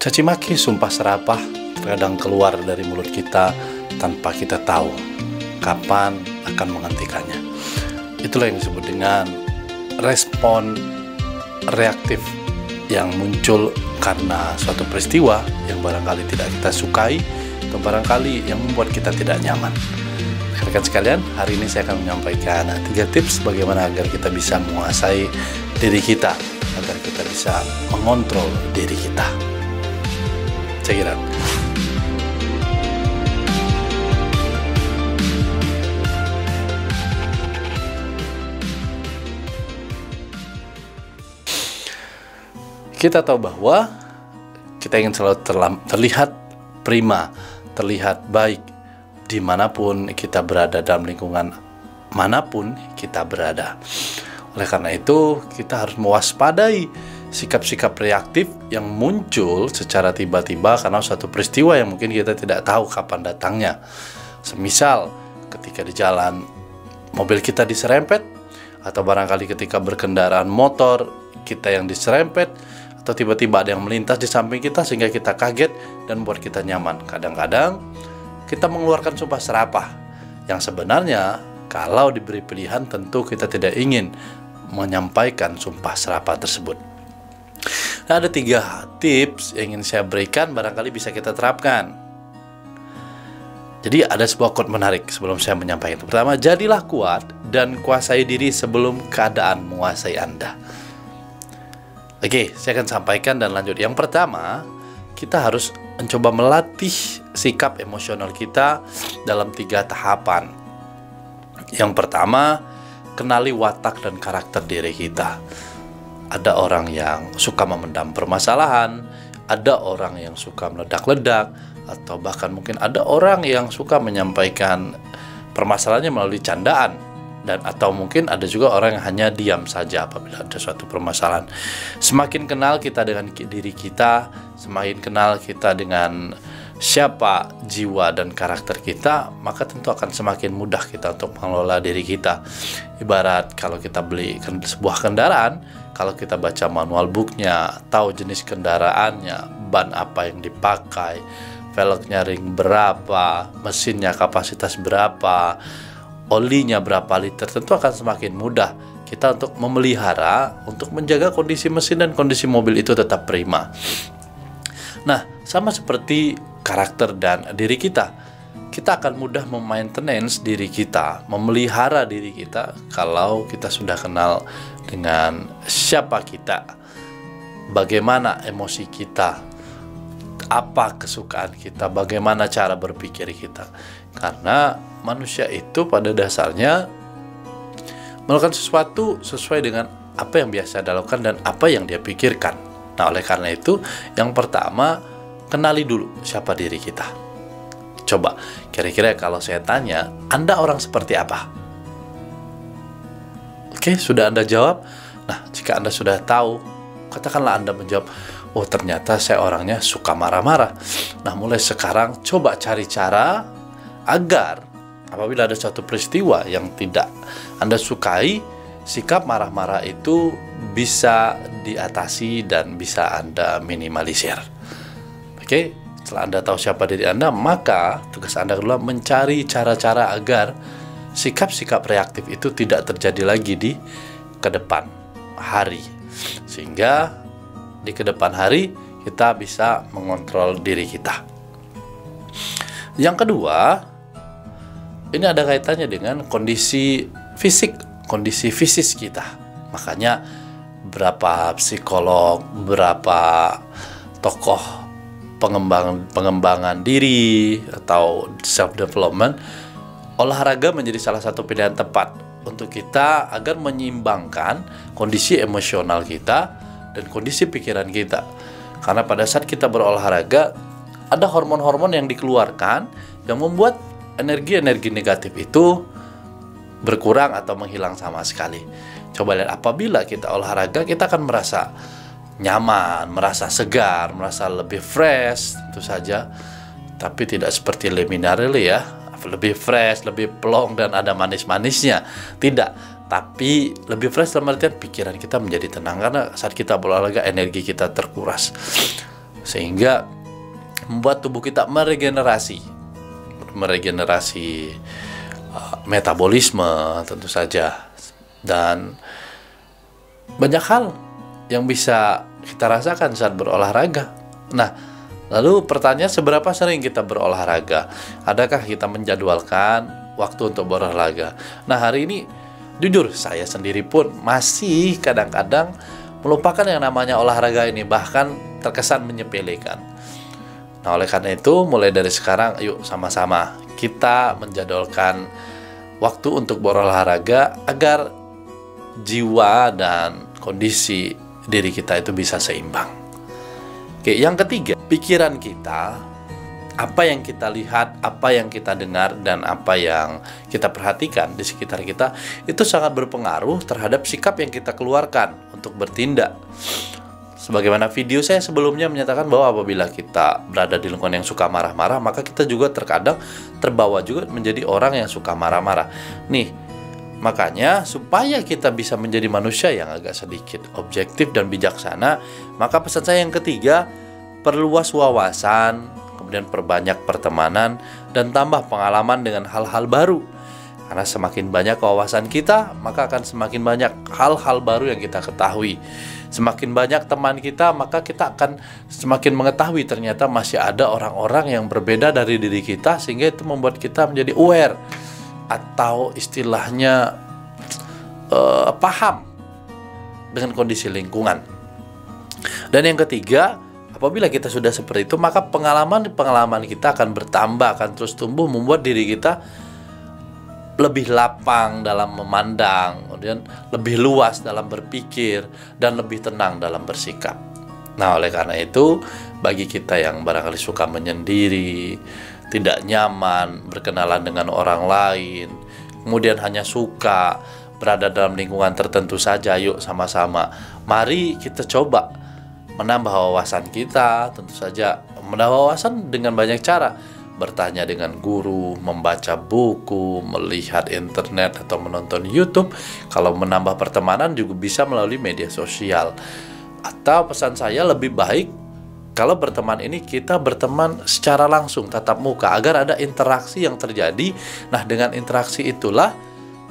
Caci maki, sumpah serapah kadang keluar dari mulut kita tanpa kita tahu kapan akan menghentikannya. Itulah yang disebut dengan respon reaktif yang muncul karena suatu peristiwa yang barangkali tidak kita sukai atau barangkali yang membuat kita tidak nyaman. Rekan sekalian, hari ini saya akan menyampaikan tiga tips bagaimana agar kita bisa menguasai diri kita, agar kita bisa mengontrol diri kita. Check it out. Kita tahu bahwa kita ingin selalu terlihat prima, terlihat baik di mana pun kita berada dalam lingkungan mana pun kita berada. Oleh karena itu, kita harus mewaspadai sikap-sikap reaktif yang muncul secara tiba-tiba karena suatu peristiwa yang mungkin kita tidak tahu kapan datangnya. Semisal ketika di jalan mobil kita diserempet atau barangkali ketika berkendaraan motor kita yang diserempet atau tiba-tiba ada yang melintas di samping kita sehingga kita kaget dan buat kita nyaman. Kadang-kadang kita mengeluarkan sumpah serapah yang sebenarnya kalau diberi pilihan tentu kita tidak ingin menyampaikan sumpah serapah tersebut. Ada tiga tips yang ingin saya berikan, barangkali bisa kita terapkan. Jadi ada sebuah quote menarik sebelum saya menyampaikan. Pertama, jadilah kuat dan kuasai diri sebelum keadaan menguasai Anda. Oke, saya akan sampaikan dan lanjut. Yang pertama, kita harus mencoba melatih sikap emosional kita dalam tiga tahapan. Yang pertama, kenali watak dan karakter diri kita ada orang yang suka memendam permasalahan, ada orang yang suka meledak-ledak, atau bahkan mungkin ada orang yang suka menyampaikan permasalahannya melalui candaan dan atau mungkin ada juga orang yang hanya diam saja apabila ada suatu permasalahan. Semakin kenal kita dengan diri kita, semakin kenal kita dengan siapa jiwa dan karakter kita, maka tentu akan semakin mudah kita untuk mengelola diri kita. Ibarat kalau kita beli sebuah kendaraan, kalau kita baca manual booknya, tahu jenis kendaraannya, ban apa yang dipakai, velgnya ring berapa, mesinnya kapasitas berapa, olinya berapa liter, tentu akan semakin mudah kita untuk memelihara, untuk menjaga kondisi mesin dan kondisi mobil itu tetap prima. Nah, sama seperti karakter dan diri kita, kita akan mudah memaintenance diri kita, memelihara diri kita kalau kita sudah kenal dengan siapa kita, bagaimana emosi kita, apa kesukaan kita, bagaimana cara berpikir kita. Karena manusia itu pada dasarnya melakukan sesuatu sesuai dengan apa yang biasa dilakukan dan apa yang dia pikirkan. Nah, oleh karena itu, yang pertama, kenali dulu siapa diri kita. Coba, kira-kira kalau saya tanya, Anda orang seperti apa? Oke, sudah Anda jawab? Nah, jika Anda sudah tahu, katakanlah Anda menjawab, oh ternyata saya orangnya suka marah-marah. Nah, mulai sekarang coba cari cara agar apabila ada suatu peristiwa yang tidak Anda sukai, sikap marah-marah itu bisa diatasi dan bisa Anda minimalisir. Oke, setelah Anda tahu siapa diri Anda, maka tugas Anda adalah mencari cara-cara agar sikap-sikap reaktif itu tidak terjadi lagi di ke depan hari. Sehingga di ke depan hari kita bisa mengontrol diri kita. Yang kedua ini ada kaitannya dengan kondisi fisik kondisi fisis kita. Makanya berapa psikolog berapa tokoh pengembangan pengembangan diri atau self development olahraga menjadi salah satu pilihan tepat untuk kita agar menyeimbangkan kondisi emosional kita dan kondisi pikiran kita. Karena pada saat kita berolahraga ada hormon-hormon yang dikeluarkan yang membuat energi-energi negatif itu berkurang atau menghilang sama sekali. Coba lihat apabila kita olahraga kita akan merasa nyaman, merasa segar, merasa lebih fresh tentu saja. Tapi tidak seperti leminarele ya, lebih fresh, lebih plong dan ada manis-manisnya. Tidak, tapi lebih fresh dalam artian pikiran kita menjadi tenang karena saat kita berolahraga energi kita terkuras. sehingga membuat tubuh kita meregenerasi meregenerasi uh, metabolisme tentu saja dan banyak hal yang bisa kita rasakan saat berolahraga. Nah, lalu pertanyaan seberapa sering kita berolahraga? Adakah kita menjadwalkan waktu untuk berolahraga? Nah, hari ini jujur saya sendiri pun masih kadang-kadang melupakan yang namanya olahraga ini bahkan terkesan menyepelekan. Nah, oleh karena itu mulai dari sekarang yuk sama-sama kita menjadwalkan waktu untuk berolahraga agar jiwa dan kondisi diri kita itu bisa seimbang. Oke, yang ketiga, pikiran kita apa yang kita lihat, apa yang kita dengar, dan apa yang kita perhatikan di sekitar kita itu sangat berpengaruh terhadap sikap yang kita keluarkan untuk bertindak. Sebagaimana video saya sebelumnya menyatakan bahwa apabila kita berada di lingkungan yang suka marah-marah, maka kita juga terkadang terbawa juga menjadi orang yang suka marah-marah. Nih, makanya supaya kita bisa menjadi manusia yang agak sedikit objektif dan bijaksana, maka pesan saya yang ketiga, perluas wawasan, kemudian perbanyak pertemanan, dan tambah pengalaman dengan hal-hal baru. Karena semakin banyak wawasan kita, maka akan semakin banyak hal-hal baru yang kita ketahui. Semakin banyak teman kita, maka kita akan semakin mengetahui ternyata masih ada orang-orang yang berbeda dari diri kita, sehingga itu membuat kita menjadi aware atau istilahnya uh, paham dengan kondisi lingkungan. Dan yang ketiga, Apabila kita sudah seperti itu, maka pengalaman-pengalaman kita akan bertambah, akan terus tumbuh, membuat diri kita lebih lapang dalam memandang, kemudian lebih luas dalam berpikir, dan lebih tenang dalam bersikap. Nah, oleh karena itu, bagi kita yang barangkali suka menyendiri, tidak nyaman berkenalan dengan orang lain, kemudian hanya suka berada dalam lingkungan tertentu saja, yuk sama-sama. Mari kita coba menambah wawasan kita, tentu saja menambah wawasan dengan banyak cara. Bertanya dengan guru, membaca buku, melihat internet atau menonton YouTube. Kalau menambah pertemanan juga bisa melalui media sosial. Atau pesan saya lebih baik kalau berteman ini kita berteman secara langsung tatap muka agar ada interaksi yang terjadi. Nah, dengan interaksi itulah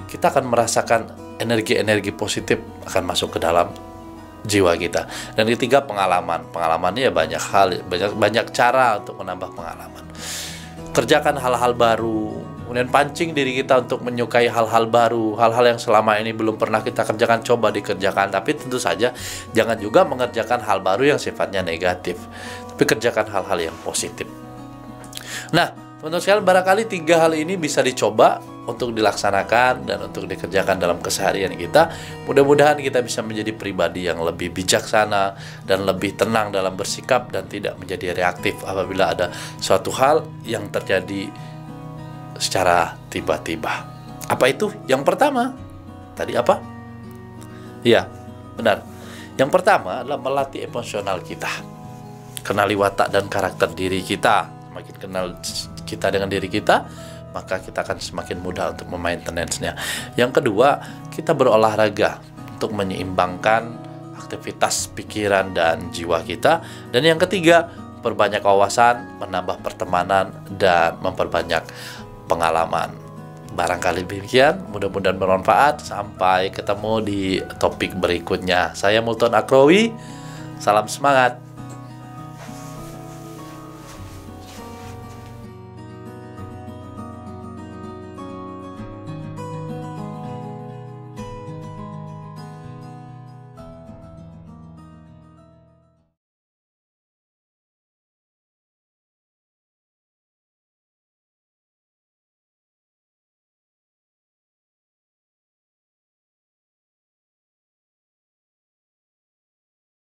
kita akan merasakan energi-energi positif akan masuk ke dalam jiwa kita. Dan ketiga pengalaman. Pengalamannya ya banyak hal, banyak banyak cara untuk menambah pengalaman. Kerjakan hal-hal baru, kemudian pancing diri kita untuk menyukai hal-hal baru, hal-hal yang selama ini belum pernah kita kerjakan coba dikerjakan. Tapi tentu saja jangan juga mengerjakan hal baru yang sifatnya negatif, tapi kerjakan hal-hal yang positif. Nah, teman-teman sekalian barangkali tiga hal ini bisa dicoba untuk dilaksanakan dan untuk dikerjakan dalam keseharian kita. Mudah-mudahan kita bisa menjadi pribadi yang lebih bijaksana dan lebih tenang dalam bersikap dan tidak menjadi reaktif apabila ada suatu hal yang terjadi secara tiba-tiba. Apa itu? Yang pertama, tadi apa? Iya, benar. Yang pertama adalah melatih emosional kita. Kenali watak dan karakter diri kita. Semakin kenal kita dengan diri kita, maka kita akan semakin mudah untuk memaintenance-nya. Yang kedua, kita berolahraga untuk menyeimbangkan aktivitas pikiran dan jiwa kita. Dan yang ketiga, perbanyak wawasan, menambah pertemanan, dan memperbanyak pengalaman. Barangkali demikian, mudah-mudahan bermanfaat. Sampai ketemu di topik berikutnya. Saya Multon Akrowi, salam semangat.